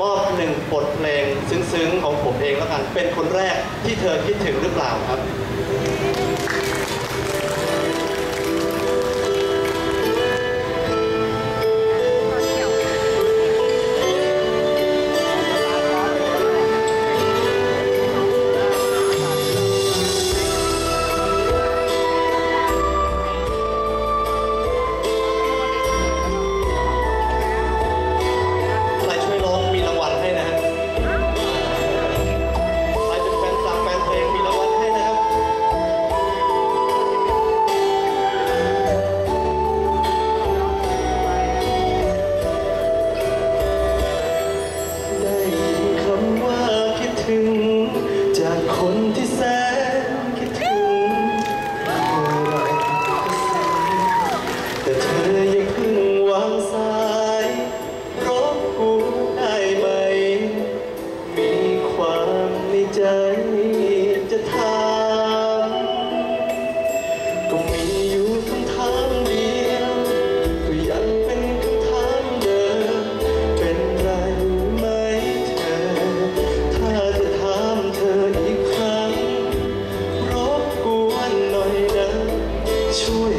มอบหนึ่งบทเพลงซึ้งๆของผมเองแล้วกัน เป็นคนแรกที่เธอคิดถึงหรือเปล่าครับ คิ ช่วย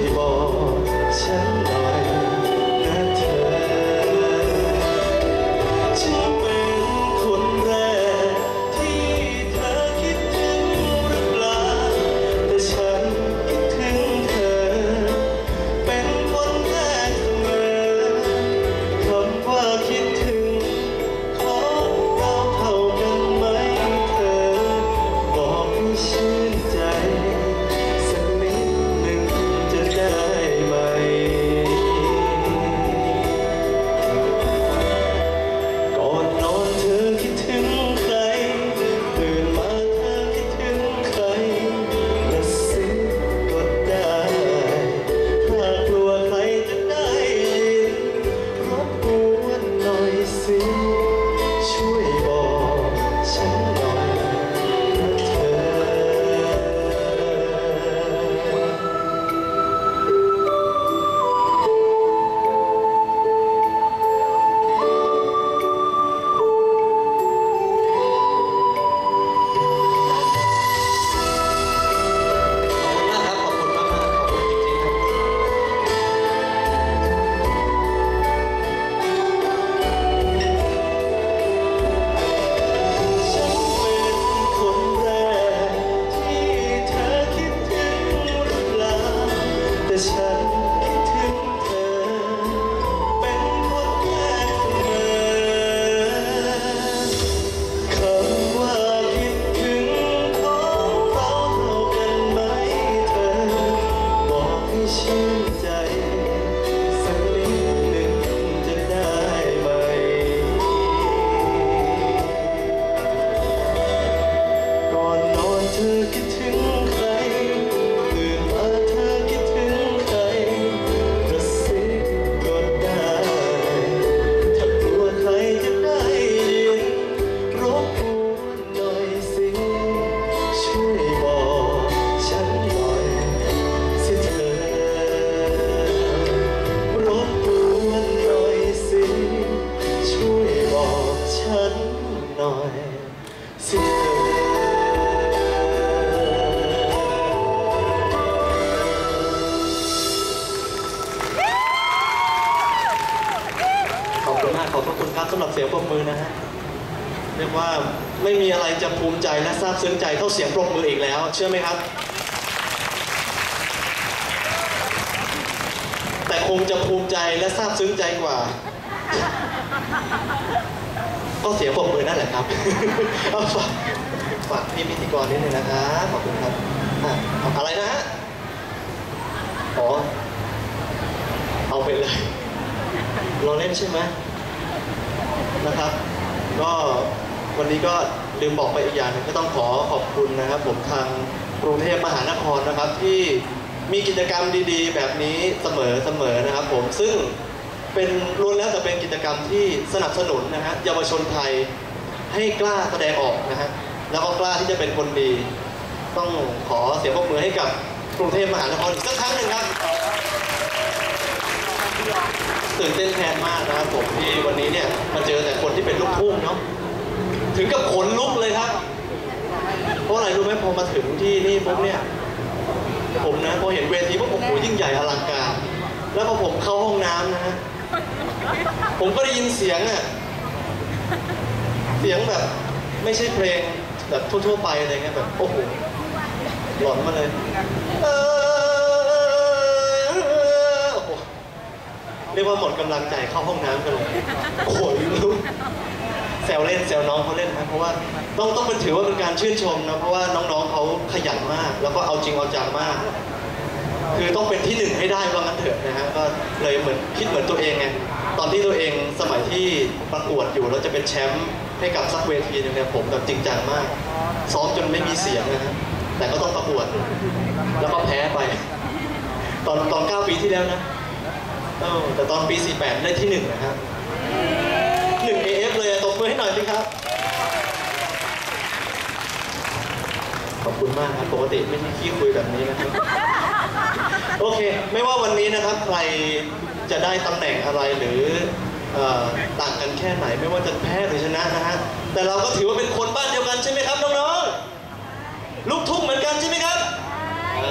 ขอบคุณมากขอบพระคุณครับสำหรับเสียงปรบมือนะฮะเรียกว่าไม่มีอะไรจะภูมิใจและซาบซึ้งใจเท่าเสียงปรบมืออีกแล้ว เชื่อไหมครับ แต่คงจะภูมิใจและซาบซึ้งใจกว่า ก็เสียงปรบมือนั่นแหละครับเอาฝากฝากพี่พิธีกรนิดนึงนะครับขอบคุณครับอะเอาอะไรนะฮะอ๋อเอาไปเลยเราเล่นใช่ไหมนะครับ ก็วันนี้ก็ลืมบอกไปอีกอย่างหนึงก็ต้องขอขอบคุณนะครับ ผมทางกรุงเทพมหานครนะครับ ที่มีกิจกรรมดีๆ แบบนี้เสมอเสมอนะครับ ผมซึ่ง เป็นล้วนแล้วแต่เป็นกิจกรรมที่สนับสนุนนะฮะเยาวชนไทยให้กล้าแสดงออกนะฮะแล้วก็กล้าที่จะเป็นคนดี ต้องขอเสียงปรบมือให้กับกรุงเทพมหานครอีกสักครั้งหนึ่งครับตื่นเต้นแทนมากนะครับผมที่วันนี้เนี่ยมาเจอแต่คนที่เป็นลูกทุ่งเนาะถึงกับขนลุกเลยครับ เพราะอะไรรู้ไหมพอมาถึงที่นี่ปุ๊บเนี่ยผมนะพอเห็นเวทีปุ๊บโอ้โหยิ่งใหญ่อลังการ แล้วพอผมเข้าห้องน้ำนะฮะผมก็ได้ยินเสียงอะเสียงแบบ ไม่ใช่เพลงแบบทั่วๆไปอะไรเงี้ยแบบโอ้โหหลอนมาเลยเออโอ้โหเรียกว่าหมดกำลังใจเข้าห้องน้ำกันเลยโอ้โหลุกแซวเล่นแซวน้องเขาเล่นนะเพราะว่าต้องต้องเป็นถือว่าเป็นการชื่นชมนะเพราะว่าน้องๆเขาขยันมาก แล้วก็เอาจริงเอาจังมาก คือต้องเป็นที่หนึ่งให้ได้ว่างั้นเถอะนะฮะก็เลยเหมือนคิดเหมือนตัวเองไงตอนที่ตัวเองสมัยที่ประกวดอยู่แล้วจะเป็นแชมป์ให้กับสักเวทีหนึงเนี่ยผมแบบจริงจังมาก ซ้อมจนไม่มีเสียงนะฮะแต่ก็ต้องประกวด แล้วก็แพ้ไป ตอนตอน9ปีที่แล้วนะเออแต่ตอนปี 48 ได้ที่หนึ่งนะฮะหนึ่ง AF เลยตบมือให้หน่อยสิครับ ขอบคุณมากครับ ปกติไม่ใช่ขี้คุยแบบนี้นะครับ โอเค ไม่ว่าวันนี้นะครับใครจะได้ตำแหน่งอะไรหรืออต่างกันแค่ไหน ไม่ว่าจะแพ้หรือชนะนะฮะแต่เราก็ถือว่าเป็นคนบ้านเดียวกันใช่ไหมครับน้องๆลูกทุ่งเหมือนกันใช่ไหมครับอ่